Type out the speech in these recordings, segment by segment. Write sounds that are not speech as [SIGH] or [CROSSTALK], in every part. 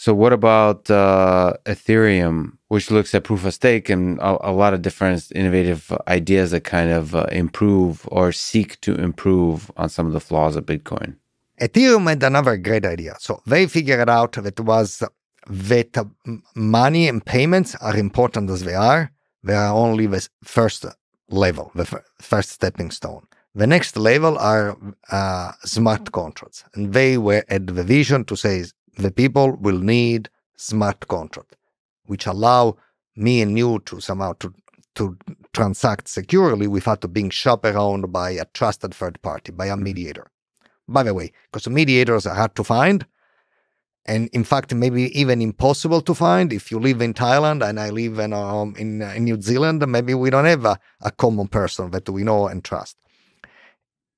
So what about uh, Ethereum, which looks at proof of stake and a, a lot of different innovative ideas that kind of uh, improve or seek to improve on some of the flaws of Bitcoin? Ethereum had another great idea. So they figured out that was that money and payments are important as they are. They are only the first level, the first stepping stone. The next level are uh, smart contracts, and they were at the vision to say the people will need smart contract, which allow me and you to somehow to to transact securely without being shopped around by a trusted third party, by a mm-hmm. mediator. By the way, because mediators are hard to find, and in fact, maybe even impossible to find. If you live in Thailand and I live in um, in, in, New Zealand, maybe we don't have a, a common person that we know and trust.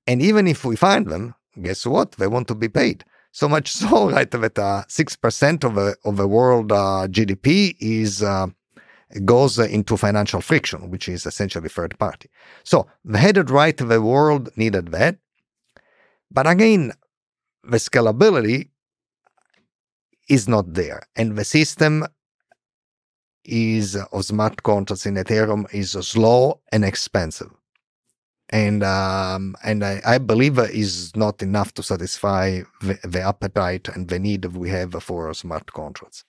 And even if we find them, guess what? They want to be paid. So much [LAUGHS] so, right, that uh, six percent of the of the world uh, GDP is uh, goes into financial friction, which is essentially third party. So the headed right, of the world needed that, but again, the scalability is not there, and the system is of smart contracts in Ethereum is slow and expensive and um, and I, I, believe is not enough to satisfy the, the, appetite and the need we have for smart contracts.